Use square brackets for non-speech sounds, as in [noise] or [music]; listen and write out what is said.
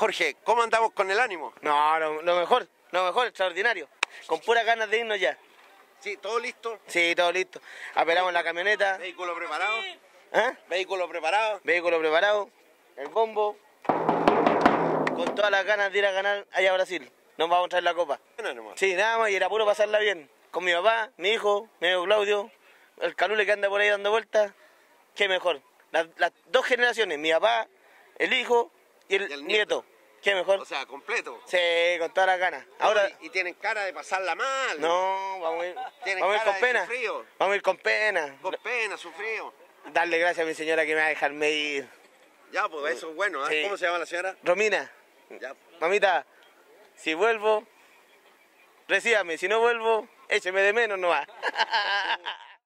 Jorge, ¿cómo andamos con el ánimo? No, lo, lo mejor, lo mejor, extraordinario. Con puras ganas de irnos ya. Sí, todo listo. Sí, todo listo. Apelamos la camioneta. Vehículo preparado. ¿Ah? Vehículo preparado. Vehículo preparado. El bombo. Con todas las ganas de ir a ganar allá a Brasil. Nos vamos a traer la copa. Bueno. Sí, nada más, y era puro pasarla bien. Con mi papá, mi hijo, mi amigo Claudio, el calule que anda por ahí dando vueltas. Qué mejor. Las, las dos generaciones, mi papá, el hijo y el, Y el nieto. nieto. Qué mejor. O sea, completo. Sí, con todas las ganas. Ahora, Y, y tienen cara de pasarla mal. no, vamos a ir, Tienen vamos a ir con pena. sufrido. Vamos a ir con pena. Con pena, sufrido. Darle gracias a mi señora que me va a dejarme ir. Ya, pues eso es bueno. ¿eh? Sí. ¿Cómo se llama la señora? Romina, Ya. mamita, si vuelvo, recíbame. Si no vuelvo, écheme de menos nomás. [laughs]